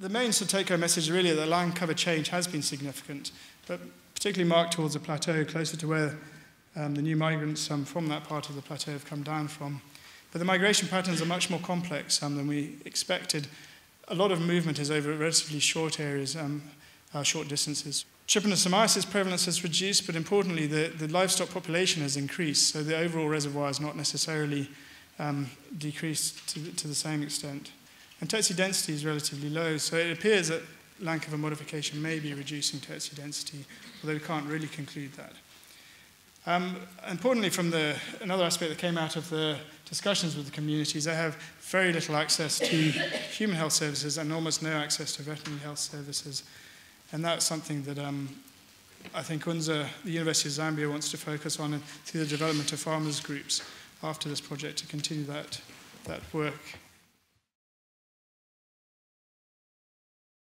The main sort of message really that land cover change has been significant, but particularly marked towards a plateau closer to where um, the new migrants um, from that part of the plateau have come down from. But the migration patterns are much more complex um, than we expected. A lot of movement is over relatively short areas, um, uh, short distances. Trypanosomiasis prevalence has reduced, but importantly, the, the livestock population has increased, so the overall reservoir is not necessarily um, decreased to, to the same extent. And tsetse density is relatively low, so it appears that land cover modification may be reducing tsetse density, although we can't really conclude that. Um, importantly, from the, another aspect that came out of the discussions with the communities, they have very little access to human health services and almost no access to veterinary health services. And that's something that um, I think UNZA, the University of Zambia, wants to focus on through the development of farmers groups after this project to continue that, that work.